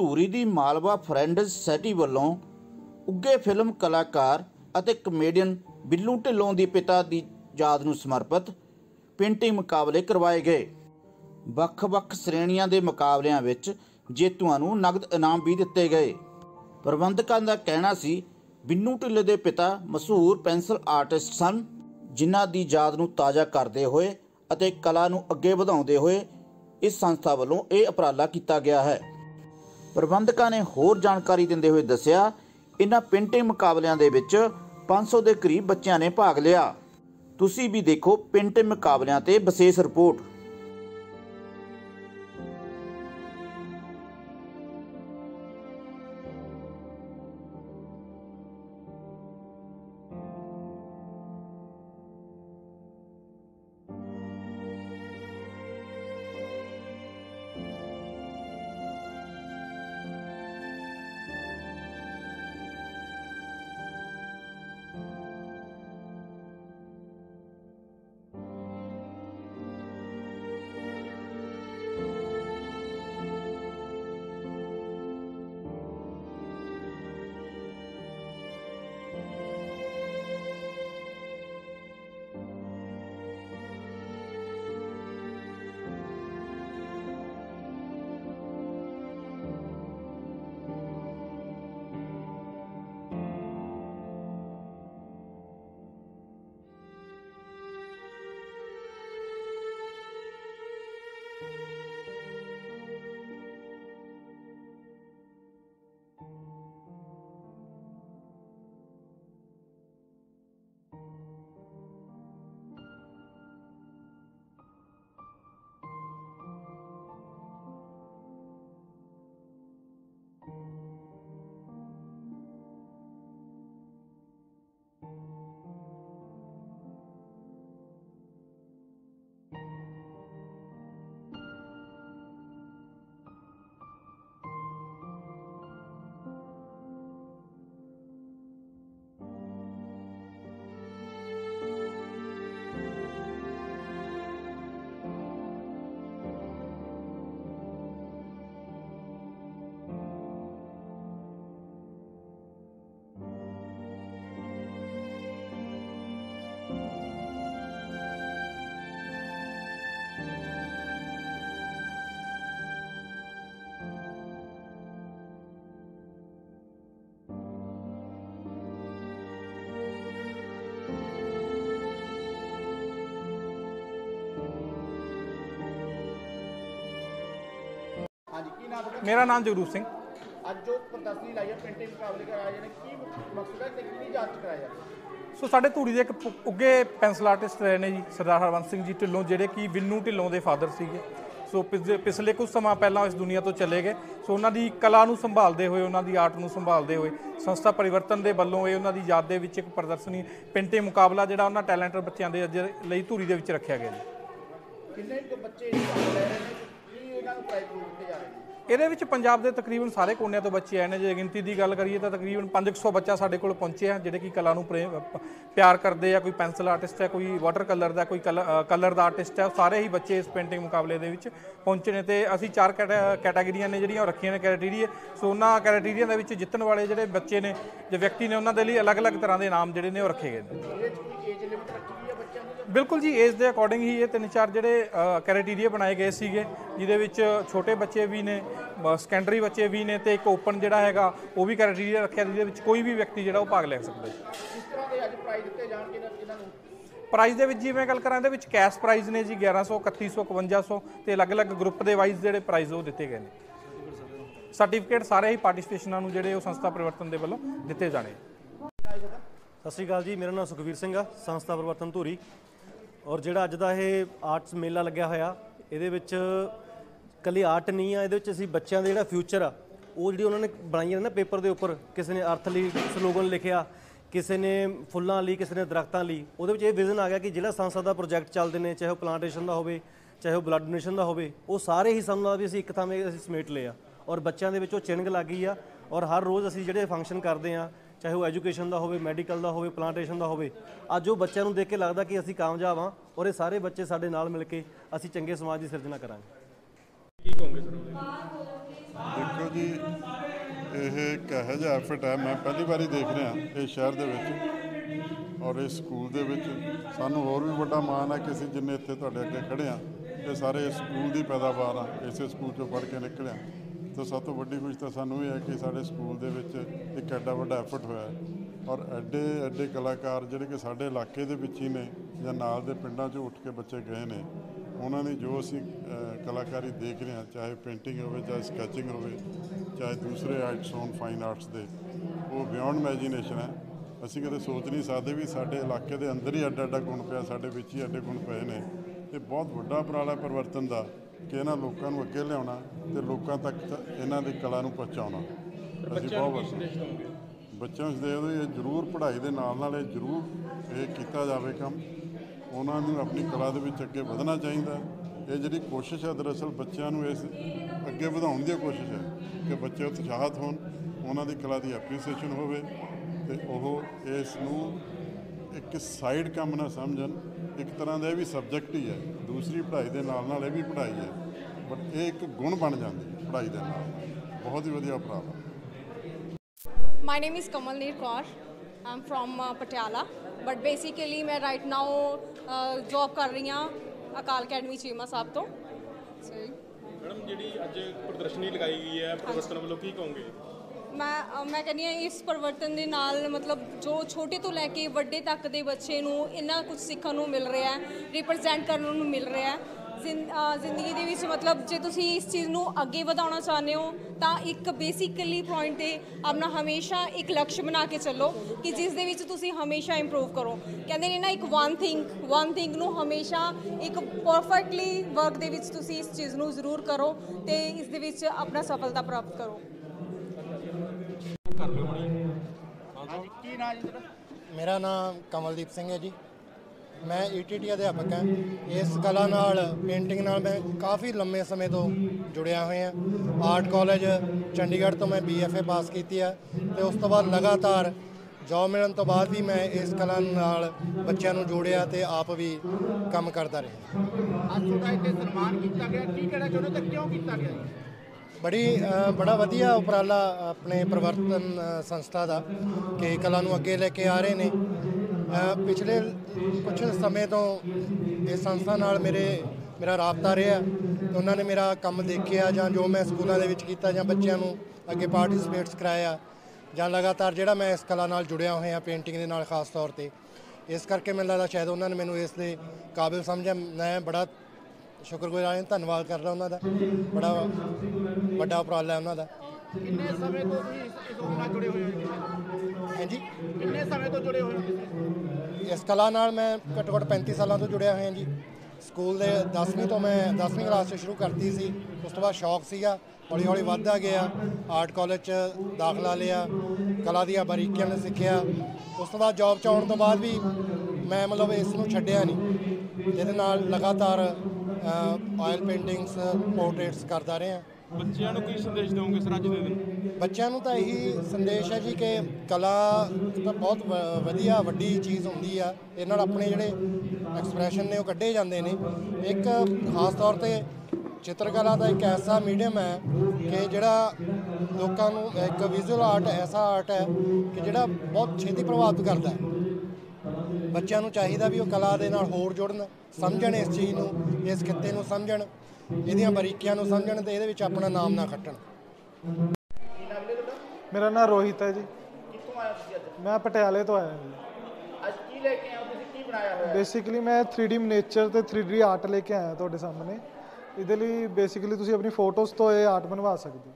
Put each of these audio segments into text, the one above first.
ਧੂਰੀ ਦੀ ਮਾਲਵਾ ਫਰੈਂਡਸ ਸੈਟੀ ਵੱਲੋਂ ਉੱਗੇ ਫਿਲਮ ਕਲਾਕਾਰ ਅਤੇ ਕਮੇਡੀਅਨ ਬਿੱਲੂ ਢਿੱਲੋਂ ਦੇ ਪਿਤਾ ਦੀ ਯਾਦ ਨੂੰ ਸਮਰਪਿਤ ਪੇਂਟਿੰਗ ਮੁਕਾਬਲੇ ਕਰਵਾਏ ਗਏ। ਵੱਖ-ਵੱਖ ਸ਼੍ਰੇਣੀਆਂ ਦੇ ਮੁਕਾਬਲਿਆਂ ਵਿੱਚ ਜੇਤੂਆਂ ਨੂੰ ਨਗਦ ਇਨਾਮ ਵੀ ਦਿੱਤੇ ਗਏ। ਪ੍ਰਬੰਧਕਾਂ ਦਾ ਕਹਿਣਾ ਸੀ ਬਿੰਨੂ ਢਿੱਲੇ ਦੇ ਪਿਤਾ ਮਸ਼ਹੂਰ ਪੈਨਸਲ ਆਰਟਿਸਟ ਸਨ, ਜਿਨ੍ਹਾਂ ਦੀ ਯਾਦ ਨੂੰ ਤਾਜ਼ਾ ਕਰਦੇ ਹੋਏ ਅਤੇ ਕਲਾ ਨੂੰ ਅੱਗੇ ਵਧਾਉਂਦੇ ਹੋਏ ਇਸ ਸੰਸਥਾ ਵੱਲੋਂ ਇਹ ਉਪਰਾਲਾ ਕੀਤਾ ਗਿਆ ਹੈ। ਪ੍ਰਬੰਧਕਾਂ ਨੇ ਹੋਰ ਜਾਣਕਾਰੀ ਦਿੰਦੇ ਹੋਏ ਦੱਸਿਆ ਇਹਨਾਂ ਪੇਂਟਿੰਗ ਮੁਕਾਬਲਿਆਂ ਦੇ ਵਿੱਚ 500 ਦੇ ਕਰੀਬ ਬੱਚਿਆਂ ਨੇ ਭਾਗ ਲਿਆ। ਤੁਸੀਂ ਵੀ ਦੇਖੋ ਪੇਂਟਿੰਗ ਮੁਕਾਬਲਿਆਂ ਤੇ ਵਿਸ਼ੇਸ਼ ਰਿਪੋਰਟ। ਮੇਰਾ ਨਾਮ ਜਗਰੂਪ ਸਿੰਘ। ਅੱਜ ਜੋ ਪ੍ਰਦਰਸ਼ਨੀ ਲਾਈ ਹੈ ਪੇਂਟਿੰਗ ਮੁਕਾਬਲੇ ਕਰਾਏ ਜਾਣੇ ਕੀ ਮਕਸਦ ਹੈ ਤੇ ਕਿਹਦੀ ਜਾਂਚ ਕਰਾਇਆ ਜਾਵੇ? ਸੋ ਸਾਡੇ ਧੂਰੀ ਦੇ ਇੱਕ ਉੱਗੇ ਪੈਨਸਲ ਆਰਟਿਸਟ ਰਹੇ ਨੇ ਜੀ ਸਰਦਾਰ ਹਰਵੰਸ ਸਿੰਘ ਜੀ ਢਿੱਲੋਂ ਜਿਹੜੇ ਕਿ ਵਿੰਨੂ ਢਿੱਲੋਂ ਦੇ ਫਾਦਰ ਸੀਗੇ। ਸੋ ਪਿਛਲੇ- ਕੁਝ ਸਮਾਂ ਪਹਿਲਾਂ ਇਸ ਦੁਨੀਆ ਤੋਂ ਚਲੇ ਗਏ। ਸੋ ਉਹਨਾਂ ਦੀ ਕਲਾ ਨੂੰ ਸੰਭਾਲਦੇ ਹੋਏ ਉਹਨਾਂ ਦੀ ਆਰਟ ਨੂੰ ਸੰਭਾਲਦੇ ਹੋਏ ਸੰਸਥਾ ਪਰਿਵਰਤਨ ਦੇ ਵੱਲੋਂ ਇਹ ਉਹਨਾਂ ਦੀ ਯਾਦ ਦੇ ਵਿੱਚ ਇੱਕ ਪ੍ਰਦਰਸ਼ਨੀ ਪੇਂਟਿੰਗ ਮੁਕਾਬਲਾ ਜਿਹੜਾ ਉਹਨਾਂ ਟੈਲੈਂਟਡ ਬੱਚਿਆਂ ਦੇ ਲਈ ਧੂਰੀ ਦੇ ਵਿੱਚ ਰੱਖਿਆ ਗਿਆ ਜੀ। ਕਿੰਨੇ ਕੁ ਬੱਚੇ ਭਾਗ ਲੈ ਰਹੇ ਨੇ? ਤੇ ਕੀ ਇਹਨਾਂ ਨੂੰ ਪ੍ਰਾਈਜ਼ ਦਿੱਤੇ ਜਾ ਰਹੇ ਨੇ? ਇਹਦੇ ਵਿੱਚ ਪੰਜਾਬ ਦੇ ਤਕਰੀਬਨ ਸਾਰੇ ਕੋਨਿਆਂ ਤੋਂ ਬੱਚੇ ਆਏ ਨੇ, ਜੇ ਗਿਣਤੀ ਦੀ ਗੱਲ ਕਰੀਏ ਤਾਂ ਤਕਰੀਬਨ 500 ਬੱਚਾ ਸਾਡੇ ਕੋਲ ਪਹੁੰਚੇ ਆ, ਜਿਹੜੇ ਕਿ ਕਲਾ ਨੂੰ ਪ੍ਰੇਮ ਪਿਆਰ ਕਰਦੇ ਆ, ਕੋਈ ਪੈਨਸਲ ਆਰਟਿਸਟ ਹੈ, ਕੋਈ ਵਾਟਰ ਕਲਰ ਦਾ, ਕੋਈ ਕਲਰ ਦਾ ਆਰਟਿਸਟ ਹੈ ਉਹ ਸਾਰੇ ਹੀ ਬੱਚੇ ਇਸ ਪੇਂਟਿੰਗ ਮੁਕਾਬਲੇ ਦੇ ਵਿੱਚ ਪਹੁੰਚੇ ਨੇ ਤੇ ਅਸੀਂ ਚਾਰ ਕੈਟਾ- ਕੈਟਾਗਰੀਆਂ ਨੇ ਜਿਹੜੀਆਂ ਉਹ ਰੱਖੀਆਂ ਨੇ ਕੈਟੇਗਰੀ ਸੋ ਉਹਨਾਂ ਕੈਟੇਗਰੀਆਂ ਦੇ ਵਿੱਚ ਜਿੱਤਣ ਵਾਲੇ ਜਿਹੜੇ ਬੱਚੇ ਨੇ, ਜੇ ਵਿਅਕਤੀ ਨੇ ਉਹਨਾਂ ਦੇ ਲਈ ਅਲੱਗ-ਅਲੱਗ ਤਰ੍ਹਾਂ ਦੇ ਇਨਾਮ ਜਿਹੜੇ ਨੇ ਉਹ ਰੱਖੇ ਗਏ ਨੇ। ਬਿਲਕੁਲ ਜੀ ਏਜ ਦੇ ਅਕੋਰਡਿੰਗ ਹੀ ਇਹ ਤਿੰਨ ਚਾਰ ਜਿਹੜੇ ਕ੍ਰਾਈਟੇਰੀਆ ਬਣਾਏ ਗਏ ਸੀਗੇ ਜਿਹਦੇ ਵਿੱਚ ਛੋਟੇ ਬੱਚੇ ਵੀ ਨੇ ਸੈਕੰਡਰੀ ਬੱਚੇ ਵੀ ਨੇ ਤੇ ਇੱਕ ਓਪਨ ਜਿਹੜਾ ਹੈਗਾ ਉਹ ਵੀ ਕ੍ਰਾਈਟੇਰੀਆ ਰੱਖਿਆ ਜਿਹਦੇ ਵਿੱਚ ਕੋਈ ਵੀ ਵਿਅਕਤੀ ਜਿਹੜਾ ਉਹ ਭਾਗ ਲੈ ਸਕਦਾ ਹੈ ਕਿਸ ਤਰ੍ਹਾਂ ਦੇ ਅੱਜ ਪ੍ਰਾਈਜ਼ ਦਿੱਤੇ ਜਾਣਗੇ ਇਹਨਾਂ ਇਹਨਾਂ ਨੂੰ? ਪ੍ਰਾਈਜ਼ ਦੇ ਵਿੱਚ ਜਿਵੇਂ ਗੱਲ ਕਰਾਂ ਇਹਦੇ ਵਿੱਚ ਕੈਸ਼ ਪ੍ਰਾਈਜ਼ ਨੇ ਜੀ 1100 3100 5100 ਤੇ ਅਲੱਗ-ਅਲੱਗ ਗਰੁੱਪ ਦੇ ਵਾਈਜ਼ ਜਿਹੜੇ ਪ੍ਰਾਈਜ਼ ਉਹ ਦਿੱਤੇ ਗਏ ਨੇ। ਸਰਟੀਫਿਕੇਟ ਸਾਰੇ ਹੀ ਪਾਰਟਿਸਪੇਸ਼ਨਾਂ ਨੂੰ ਜਿਹੜੇ ਉਹ ਸੰਸਥਾ ਪਰਿਵਰਤਨ ਦੇ ਵੱਲੋਂ ਦਿੱਤੇ ਜਾਣੇ। ਸਤਿ ਸ਼੍ਰੀ ਅਕਾਲ ਜੀ ਮੇਰਾ ਨਾਮ ਸੁਖਵੀਰ ਸਿੰਘ ਆ ਸੰਸਥਾ ਪ੍ਰਵਰਤਨ ਧੂਰੀ। ਔਰ ਜਿਹੜਾ ਅੱਜ ਦਾ ਇਹ ਆਰਟਸ ਮੇਲਾ ਲੱਗਿਆ ਹੋਇਆ, ਇਹਦੇ ਵਿੱਚ ਕੱਲੀ ਆਰਟ ਨਹੀਂ ਆ, ਇਹਦੇ ਵਿੱਚ ਅਸੀਂ ਬੱਚਿਆਂ ਦਾ ਜਿਹੜਾ ਫਿਊਚਰ ਆ, ਉਹ ਜਿਹੜੀ ਉਹਨਾਂ ਨੇ ਬਣਾਈਆਂ ਨੇ ਨਾ ਪੇਪਰ ਦੇ ਉੱਪਰ, ਕਿਸੇ ਨੇ ਅਰਥ ਲਈ ਸਲੋਗਨ ਲਿਖਿਆ, ਕਿਸੇ ਨੇ ਫੁੱਲਾਂ ਲਈ, ਕਿਸੇ ਨੇ ਦਰਖਤਾਂ ਲਈ, ਉਹਦੇ ਵਿੱਚ ਇਹ ਵਿਜ਼ਨ ਆ ਗਿਆ ਕਿ ਜਿਹੜਾ ਸੰਸਦ ਦਾ ਪ੍ਰੋਜੈਕਟ ਚੱਲਦੇ ਨੇ, ਚਾਹੇ ਉਹ ਪਲਾਂਟੇਸ਼ਨ ਦਾ ਹੋਵੇ, ਚਾਹੇ ਉਹ ਬਲੱਡ ਡੋਨੇਸ਼ਨ ਦਾ ਹੋਵੇ, ਉਹ ਸਾਰੇ ਹੀ ਸਾਨੂੰ ਲੱਗਦਾ ਵੀ ਅਸੀਂ ਇੱਕ ਥਾਂ 'ਤੇ ਅਸੀਂ ਸਮੇਟ ਲਿਆ ਔਰ ਬੱਚਿਆਂ ਦੇ ਵਿੱਚ ਉਹ ਚਿੰਗ ਲੱਗ ਗਈ ਆ, ਔਰ ਹਰ ਰੋਜ਼ ਅਸੀਂ ਜਿਹੜੇ ਫੰਕਸ਼ਨ ਕਰਦੇ ਆ ਚਾਹੇ ਉਹ ਐਜੂਕੇਸ਼ਨ ਦਾ ਹੋਵੇ ਮੈਡੀਕਲ ਦਾ ਹੋਵੇ ਪਲਾਂਟੇਸ਼ਨ ਦਾ ਹੋਵੇ ਅੱਜ ਉਹ ਬੱਚਿਆਂ ਨੂੰ ਦੇਖ ਕੇ ਲੱਗਦਾ ਕਿ ਅਸੀਂ ਕਾਮਯਾਬ ਆ ਔਰ ਇਹ ਸਾਰੇ ਬੱਚੇ ਸਾਡੇ ਨਾਲ ਮਿਲ ਕੇ ਅਸੀਂ ਚੰਗੇ ਸਮਾਜ ਦੀ ਸਿਰਜਣਾ ਕਰਾਂਗੇ। ਦੇਖੋ ਜੀ ਇਹ ਇੱਕ ਇਹੋ ਜਿਹਾ ਐਫਰਟ ਹੈ ਮੈਂ ਪਹਿਲੀ ਵਾਰੀ ਦੇਖ ਰਿਹਾ ਇਸ ਸ਼ਹਿਰ ਦੇ ਵਿੱਚ ਔਰ ਇਸ ਸਕੂਲ ਦੇ ਵਿੱਚ। ਸਾਨੂੰ ਹੋਰ ਵੀ ਵੱਡਾ ਮਾਣ ਹੈ ਕਿ ਅਸੀਂ ਜਿੰਨੇ ਇੱਥੇ ਤੁਹਾਡੇ ਅੱਗੇ ਖੜੇ ਆ ਇਹ ਸਾਰੇ ਸਕੂਲ ਦੀ ਪੈਦਾਵਾਰ ਆ ਇਸੇ ਸਕੂਲ ਚੋਂ ਪੜ੍ਹ ਕੇ ਨਿਕਲਿਆ ਤਾਂ ਸਭ ਤੋਂ ਵੱਡੀ ਖੁਸ਼ੀ ਤਾਂ ਸਾਨੂੰ ਇਹ ਹੈ ਕਿ ਸਾਡੇ ਸਕੂਲ ਦੇ ਵਿੱਚ ਇੱਕ ਐਡਾ ਵੱਡਾ ਐਫਰਟ ਹੋਇਆ ਔਰ ਐਡੇ ਐਡੇ ਕਲਾਕਾਰ ਜਿਹੜੇ ਕਿ ਸਾਡੇ ਇਲਾਕੇ ਦੇ ਵਿੱਚ ਹੀ ਨੇ ਜਾਂ ਨਾਲ ਦੇ ਪਿੰਡਾਂ 'ਚੋਂ ਉੱਠ ਕੇ ਬੱਚੇ ਗਏ ਨੇ, ਉਹਨਾਂ ਨੇ ਜੋ ਅਸੀਂ ਕਲਾਕਾਰੀ ਦੇਖ ਰਹੇ ਹਾਂ, ਚਾਹੇ ਪੇਂਟਿੰਗ ਹੋਵੇ, ਚਾਹੇ ਸਕੈਚਿੰਗ ਹੋਵੇ, ਚਾਹੇ ਦੂਸਰੇ ਆਰਟਸ ਹੋਣ ਫਾਈਨ ਆਰਟਸ ਦੇ, ਉਹ ਬਿਯੋਂਡ ਇਮੇਜਿਨੇਸ਼ਨ ਹੈ। ਅਸੀਂ ਕਦੇ ਸੋਚ ਨਹੀਂ ਸਕਦੇ ਵੀ ਸਾਡੇ ਇਲਾਕੇ ਦੇ ਅੰਦਰ ਹੀ ਐਡਾ ਐਡਾ ਗੁਣ ਪਿਆ, ਸਾਡੇ ਵਿੱਚ ਹੀ ਐਡੇ ਗੁਣ ਪਏ ਨੇ। ਇਹ ਬਹੁਤ ਵੱਡਾ ਉਪਰਾਲਾ ਪਰਿਵਰਤਨ ਦਾ। ਕਿ ਇਹਨਾਂ ਲੋਕਾਂ ਨੂੰ ਅੱਗੇ ਲਿਆਉਣਾ ਤੇ ਲੋਕਾਂ ਤੱਕ ਇਹਨਾਂ ਦੀ ਕਲਾ ਨੂੰ ਪਹੁੰਚਾਉਣਾ। ਅਸੀਂ ਬਹੁਤ ਸੰਦੇਸ਼ ਬੱਚਿਆਂ ਨੂੰ ਦੇ ਇਹ ਜ਼ਰੂਰ ਪੜ੍ਹਾਈ ਦੇ ਨਾਲ ਨਾਲ ਇਹ ਜ਼ਰੂਰ ਇਹ ਕੀਤਾ ਜਾਵੇ ਕੰਮ। ਉਹਨਾਂ ਨੂੰ ਆਪਣੀ ਕਲਾ ਦੇ ਵਿੱਚ ਅੱਗੇ ਵਧਣਾ ਚਾਹੀਦਾ। ਇਹ ਜਿਹੜੀ ਕੋਸ਼ਿਸ਼ ਹੈ ਦਰਅਸਲ ਬੱਚਿਆਂ ਨੂੰ ਇਸ ਅੱਗੇ ਵਧਾਉਣ ਦੀ ਕੋਸ਼ਿਸ਼ ਹੈ ਕਿ ਬੱਚੇ ਉਤਸ਼ਾਹਤ ਹੋਣ ਉਹਨਾਂ ਦੀ ਕਲਾ ਦੀ ਐਪਰੀਸੀਏਸ਼ਨ ਹੋਵੇ ਤੇ ਉਹ ਇਸ ਨੂੰ ਇੱਕ ਸਾਈਡ ਕੰਮ ਨਾ ਸਮਝਣ। ਇੱਕ ਤਰ੍ਹਾਂ ਦਾ ਇਹ ਵੀ ਸਬਜੈਕਟ ਹੀ ਹੈ। ਦੂਸਰੀ ਪੜ੍ਹਾਈ ਦੇ ਨਾਲ ਨਾਲ ਇਹ ਵੀ ਪੜ੍ਹਾਈ ਹੈ। ਬਟ ਇਹ ਇੱਕ ਗੁਣ ਬਣ ਜਾਂਦੀ ਹੈ ਪੜ੍ਹਾਈ ਦੇ ਨਾਲ। ਬਹੁਤ ਹੀ ਵਧੀਆ ਉਪਰਾਲਾ My name is Kamalneer Kaur. I'm from uh, Patiala. But basically ਮੈਂ right now uh, job ਕਰ ਰਹੀ ਹਾਂ ਅਕਾਲ ਅਕੈਡਮੀ ਚੀਮਾ ਸਾਹਿਬ ਤੋਂ ਮੈਡਮ ਜਿਹੜੀ ਅੱਜ ਪ੍ਰਦਰਸ਼ਨੀ ਲਗਾਈ ਗਈ ਹੈ ਪ੍ਰਦਰਸ਼ਨ ਵੱਲੋਂ ਕੀ ਕਹੋਗੇ ਮੈਂ ਮੈਂ ਕਹਿੰਦੀ ਹਾਂ ਇਸ ਪਰਿਵਰਤਨ ਦੇ ਨਾਲ ਮਤਲਬ ਜੋ ਛੋਟੇ ਤੋਂ ਲੈ ਕੇ ਵੱਡੇ ਤੱਕ ਦੇ ਬੱਚੇ ਨੂੰ ਇੰਨਾ ਕੁਝ ਸਿੱਖਣ ਨੂੰ ਮਿਲ ਰਿਹਾ ਹੈ ਰਿਪਰੈਜ਼ੈਂਟ ਕਰਨ ਨੂੰ ਮਿਲ ਰਿਹਾ ਹੈ। ਜ਼ਿੰ- ਜ਼ਿੰਦਗੀ ਦੇ ਵਿੱਚ ਮਤਲਬ ਜੇ ਤੁਸੀਂ ਇਸ ਚੀਜ਼ ਨੂੰ ਅੱਗੇ ਵਧਾਉਣਾ ਚਾਹੁੰਦੇ ਹੋ, ਤਾਂ ਇੱਕ ਬੇਸਿਕਲੀ ਪੁਆਇੰਟ ਤੇ ਆਪਣਾ ਹਮੇਸ਼ਾ ਇੱਕ ਲਕਸ਼ ਬਣਾ ਕੇ ਚੱਲੋ ਕਿ ਜਿਸ ਦੇ ਵਿੱਚ ਤੁਸੀਂ ਹਮੇਸ਼ਾ ਇੰਪਰੂਵ ਕਰੋ। ਕਹਿੰਦੇ ਨੇ ਨਾ ਇੱਕ ਵਨ ਥਿੰਗ ਵਨ ਥਿੰਗ ਨੂੰ ਹਮੇਸ਼ਾ ਇੱਕ ਪਰਫੈਕਟਲੀ ਵਰਕ ਦੇ ਵਿੱਚ ਤੁਸੀਂ ਇਸ ਚੀਜ਼ ਨੂੰ ਜ਼ਰੂਰ ਕਰੋ ਤੇ ਇਸ ਦੇ ਵਿੱਚ ਆਪਣਾ ਸਫਲਤਾ ਪ੍ਰਾਪਤ ਕਰੋ। ਕੀ ਨਾਂ ਜੀ ਤੁਹਾਡਾ ਮੇਰਾ ਨਾਮ ਕਮਲਦੀਪ ਸਿੰਘ ਹੈ ਜੀ। ਮੈਂ ਈਟੀਟੀ ਅਧਿਆਪਕ ਹਾਂ। ਇਸ ਕਲਾ ਨਾਲ ਪੇਂਟਿੰਗ ਨਾਲ ਮੈਂ ਕਾਫੀ ਲੰਮੇ ਸਮੇਂ ਤੋਂ ਜੁੜਿਆ ਹੋਇਆ ਆਰਟ ਕਾਲਜ ਚੰਡੀਗੜ੍ਹ ਤੋਂ ਮੈਂ ਬੀਐਫਏ ਪਾਸ ਕੀਤੀ ਹੈ ਤੇ ਉਸ ਤੋਂ ਬਾਅਦ ਲਗਾਤਾਰ ਜੌਬ ਮਿਲਣ ਤੋਂ ਬਾਅਦ ਵੀ ਮੈਂ ਇਸ ਕਲਾ ਨਾਲ ਬੱਚਿਆਂ ਨੂੰ ਜੋੜਿਆ ਤੇ ਆਪ ਵੀ ਕੰਮ ਕਰਦਾ ਰਿਹਾ। ਅੱਜ ਤੁਹਾਡਾ ਇੱਥੇ ਸਨਮਾਨ ਕੀਤਾ ਗਿਆ। ਕੀ ਕਹਿਣਾ ਚਾਹੁੰਦੇ ਤੇ ਕਿਉਂ ਕੀਤਾ ਗਿਆ ਬੜੀ ਬੜਾ ਵਧੀਆ ਉਪਰਾਲਾ ਆਪਣੇ ਪਰਿਵਰਤਨ ਸੰਸਥਾ ਦਾ ਕਿ ਕਲਾ ਨੂੰ ਅੱਗੇ ਲੈ ਕੇ ਆ ਰਹੇ ਨੇ। ਪਿਛਲੇ ਕੁਝ ਸਮੇਂ ਤੋਂ ਇਸ ਸੰਸਥਾ ਨਾਲ ਮੇਰੇ, ਮੇਰਾ ਰਾਬਤਾ ਰਿਹਾ। ਤੇ ਉਹਨਾਂ ਨੇ ਮੇਰਾ ਕੰਮ ਦੇਖਿਆ ਜਾਂ ਜੋ ਮੈਂ ਸਕੂਲਾਂ ਦੇ ਵਿੱਚ ਕੀਤਾ ਜਾਂ ਬੱਚਿਆਂ ਨੂੰ ਅੱਗੇ ਪਾਰਟਿਸਿਪੇਟਸ ਕਰਾਇਆ ਜਾਂ ਲਗਾਤਾਰ ਜਿਹੜਾ ਮੈਂ ਇਸ ਕਲਾ ਨਾਲ ਜੁੜਿਆ ਹੋਇਆ ਪੇਂਟਿੰਗ ਦੇ ਨਾਲ ਖਾਸ ਤੌਰ ਤੇ। ਇਸ ਕਰਕੇ ਮੈਨੂੰ ਲੱਗਦਾ ਸ਼ਾਇਦ ਉਹਨਾਂ ਨੇ ਮੈਨੂੰ ਇਸ ਦੇ ਕਾਬਿਲ ਸਮਝਿਆ। ਮੈਂ ਬੜਾ ਸ਼ੁਕਰਗੁਜ਼ਾਰ ਹਾਂ, ਧੰਨਵਾਦ ਕਰਦਾ ਉਹਨਾਂ ਦਾ। ਬੜਾ ਵੱਡਾ ਉਪਰਾਲਾ ਹੈ ਉਹਨਾਂ ਦਾ। ਕਿੰਨੇ ਸਮੇਂ ਤੋਂ ਤੁਸੀਂ ਇਸ ਇਸ ਨਾਲ ਜੁੜੇ ਹੋਏ ਹੋ ਜੀ? ਹਾਂਜੀ? ਕਿੰਨੇ ਸਮੇਂ ਤੋਂ ਜੁੜੇ ਹੋਏ ਹੋ ਤੁਸੀਂ? ਇਸ ਕਲਾ ਨਾਲ ਮੈਂ ਘੱਟੋ ਘੱਟ 35 ਸਾਲਾਂ ਤੋਂ ਜੁੜਿਆ ਹੋਇਆ ਜੀ। ਸਕੂਲ ਦੇ 10ਵੀਂ ਤੋਂ ਮੈਂ 10ਵੀਂ ਕਲਾਸ ਤੋਂ ਸ਼ੁਰੂ ਕਰਤੀ ਸੀ। ਉਸ ਤੋਂ ਬਾਅਦ ਸ਼ੌਕ ਸੀਗਾ ਹੌਲੀ ਹੌਲੀ ਵੱਧਦਾ ਗਿਆ। ਆਰਟ ਕਾਲਜ 'ਚ ਦਾਖਲਾ ਲਿਆ ਕਲਾ ਦੀਆਂ ਬਾਰੀਕੀਆਂ ਨੂੰ ਸਿੱਖਿਆ। ਉਸ ਤੋਂ ਬਾਅਦ ਜੌਬ 'ਚ ਆਉਣ ਤੋਂ ਬਾਅਦ ਵੀ ਮੈਂ ਮਤਲਬ ਇਸ ਨੂੰ ਛੱਡਿਆ ਨਹੀਂ। ਜਿਹਦੇ ਨਾਲ ਲਗਾਤਾਰ ਆਇਲ ਪੇਂਟਿੰਗਸ ਪੋਰਟਰੇਟਸ ਕਰਦਾ ਰਿਹਾ। ਬੱਚਿਆਂ ਨੂੰ ਕੀ ਸੰਦੇਸ਼ ਦਿਓਗੇ ਸਰ ਅੱਜ ਦੇ ਦਿਨ? ਬੱਚਿਆਂ ਨੂੰ ਤਾਂ ਇਹੀ ਸੰਦੇਸ਼ ਹੈ ਜੀ ਕਿ ਕਲਾ ਤਾਂ ਬਹੁਤ ਵ- ਵਧੀਆ ਵੱਡੀ ਚੀਜ਼ ਹੁੰਦੀ ਆ। ਇਹ ਨਾਲ ਆਪਣੇ ਜਿਹੜੇ ਐਕਸਪ੍ਰੈਸ਼ਨ ਨੇ ਉਹ ਕੱਢੇ ਜਾਂਦੇ ਨੇ। ਇੱਕ ਖਾਸ ਤੌਰ ਤੇ ਚਿੱਤਰਕਲਾ ਦਾ ਇੱਕ ਐਸਾ ਮੀਡੀਅਮ ਹੈ ਕਿ ਜਿਹੜਾ ਲੋਕਾਂ ਨੂੰ, ਇੱਕ ਵਿਜ਼ੂਅਲ ਆਰਟ ਐਸਾ ਆਰਟ ਹੈ ਕਿ ਜਿਹੜਾ ਬਹੁਤ ਛੇਤੀ ਪ੍ਰਭਾਵਿਤ ਕਰਦਾ ਹੈ। ਬੱਚਿਆਂ ਨੂੰ ਚਾਹੀਦਾ ਵੀ ਉਹ ਕਲਾ ਦੇ ਨਾਲ ਹੋਰ ਜੁੜਨ, ਸਮਝਣ ਇਸ ਚੀਜ਼ ਨੂੰ, ਇਸ ਕਿੱਤੇ ਨੂੰ ਸਮਝਣ। ਇਹਦੀਆਂ ਬਾਰੀਕੀਆਂ ਨੂੰ ਸਮਝਣ ਤੇ ਇਹਦੇ ਵਿੱਚ ਆਪਣਾ ਨਾਮ ਨਾ ਖੱਟਣ। ਮੇਰਾ ਨਾਮ ਰੋਹਿਤ ਹੈ ਜੀ। ਕਿੱਥੋਂ ਹੋ ਤੁਸੀਂ ਅੱਜ? ਮੈਂ ਪਟਿਆਲੇ ਤੋਂ ਆਇਆ ਜੀ। ਅੱਜ ਕੀ ਲੈ ਕੇ ਆਏ ਹੋ? ਤੁਸੀਂ ਕੀ ਬਣਾਇਆ ਹੋਇਆ? ਹੈ? ਬੇਸਿਕਲੀ ਮੈਂ 3D ਮਨੇਚਰ ਤੇ 3D ਆਰਟ ਲੈ ਕੇ ਆਇਆ ਤੁਹਾਡੇ ਸਾਹਮਣੇ। ਇਹਦੇ ਲਈ ਬੇਸਿਕਲੀ ਤੁਸੀਂ ਆਪਣੀ ਫੋਟੋਜ਼ ਤੋਂ ਇਹ ਆਰਟ ਬਣਵਾ ਸਕਦੇ ਹੋ।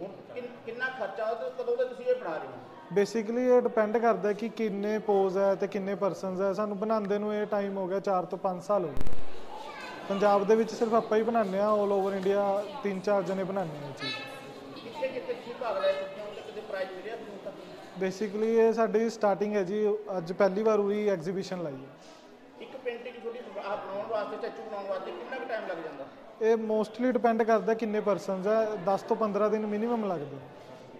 ਹੁਣ ਕਿੰਨ- ਕਿੰਨਾ ਖਰਚਾ ਉਹ ਤੇ ਕਦੋਂ ਦੇ ਤੁਸੀਂ ਇਹ ਬਣਾ ਰਹੇ ਹੋ? ਬੇਸਿਕਲੀ ਇਹ ਡਿਪੈਂਡ ਕਰਦਾ ਹੈ ਕਿ ਕਿੰਨੇ ਪੋਜ਼ ਹੈ ਤੇ ਕਿੰਨੇ ਪਰਸਨਸ ਹੈ। ਸਾਨੂੰ ਬਣਾਉਂਦੇ ਨੂੰ ਇਹ ਟਾਈਮ ਹੋ ਗਿਆ 4 ਤੋਂ 5 ਸਾਲ ਹੋ ਗਏ। ਪੰਜਾਬ ਦੇ ਵਿੱਚ ਸਿਰਫ ਆਪਾਂ ਹੀ ਬਣਾਉਂਦੇ ਆ 올 ਓਵਰ ਇੰਡੀਆ ਤਿੰਨ ਚਾਰ ਜਣੇ ਬਣਾਉਂਦੇ ਆ ਇਹ ਚੀਜ਼। ਕਿੱਥੇ ਕਿੱਥੇ ਤੁਸੀਂ ਭਾਗ ਲੈ ਚੁੱਕੇ ਹੋ? ਤੇ ਕਿਤੇ ਪ੍ਰਾਈਜ਼ ਮਿਲਿਆ ਤੁਹਾਨੂੰ ਤੱਕ ਬੇਸਿਕਲੀ ਇਹ ਸਾਡੀ ਸਟਾਰਟਿੰਗ ਹੈ ਜੀ ਅੱਜ ਪਹਿਲੀ ਵਾਰ ਉਰੀ ਐਗਜ਼ੀਬਿਸ਼ਨ ਲਾਈ ਹੈ। ਇੱਕ ਪੇਂਟਿੰਗ ਛੋਟੀ ਆਹ ਬਣਾਉਣ ਵਾਸਤੇ ਸਟੈਚੂ ਬਣਾਉਣ ਵਾਸਤੇ ਕਿੰਨਾ ਕੁ ਟਾਈਮ ਲੱਗ ਜਾਂਦਾ? ਇਹ ਮੋਸਟਲੀ ਡਿਪੈਂਡ ਕਰਦਾ ਕਿੰਨੇ ਪਰਸਨਸ ਹੈ 10 ਤੋਂ 15 ਦਿਨ ਮਿਨੀਮਮ ਲੱਗਦੇ।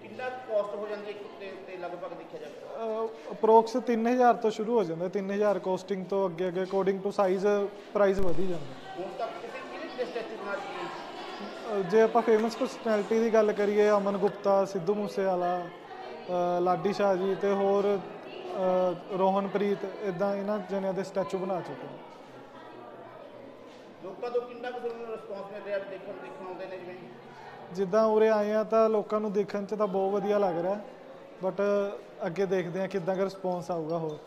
ਕਿੰਨਾ ਕਾਸਟ ਹੋ ਜਾਂਦੀ ਹੈ ਇੱਕ ਉੱਤੇ ਉੱਤੇ ਲਗਭਗ ਦੇਖਿਆ ਜਾਵੇ? ਅਪਰੋਕਸ 3000 ਤੋਂ ਸ਼ੁਰੂ ਹੋ ਜਾਂਦਾ 3000 ਕੋਸਟਿੰਗ ਤੋਂ ਅੱਗੇ ਅੱਗੇ ਅਕੋਰਡਿੰਗ ਟੂ ਸਾਈਜ਼ ਪ੍ਰਾਈਸ ਵਧੀ ਜਾਂਦਾ ਹੁਣ ਤੱਕ ਕਿਸੇ ਕਿਹੜੇ ਕਿਹੜੇ ਸਟੈਚੂ ਬਣਾ ਚੁੱਕੇ ਹੋ ਅ, ਜੇ ਆਪਾਂ ਫੇਮਸ ਪਰਸਨੈਲਿਟੀ ਦੀ ਗੱਲ ਕਰੀਏ ਅਮਨ ਗੁਪਤਾ ਸਿੱਧੂ ਮੂਸੇਵਾਲਾ ਲਾਡੀ ਸ਼ਾਹ ਜੀ ਤੇ ਹੋਰ ਰੋਹਨਪ੍ਰੀਤ ਇਦਾਂ ਇਹਨਾਂ ਜਣਿਆਂ ਦੇ ਸਟੈਚੂ ਬਣਾ ਚੁੱਕੇ ਹਾਂ ਲੋਕਾਂ ਤੋਂ ਕਿੰਨਾ ਕੁ ਤੁਹਾਨੂੰ ਰਿਸਪੌਂਸ ਮਿਲ ਰਿਹਾ ਦੇਖਣ ਦੇਖਣ ਆਉਂਦੇ ਨੇ ਜਿਵੇਂ? ਜਿੱਦਾਂ ਉਰੇ ਆਏ ਆ ਤਾਂ ਲੋਕਾਂ ਨੂੰ ਦੇਖਣ 'ਚ ਤਾਂ ਬਹੁਤ ਵਧੀਆ ਲੱਗ ਰਿਹਾ ਬਟ ਅੱਗੇ ਦੇਖਦੇ ਆ ਕਿੱਦਾਂ ਦਾ ਰਿਸਪੌਂਸ ਆਊਗਾ ਹੋਰ।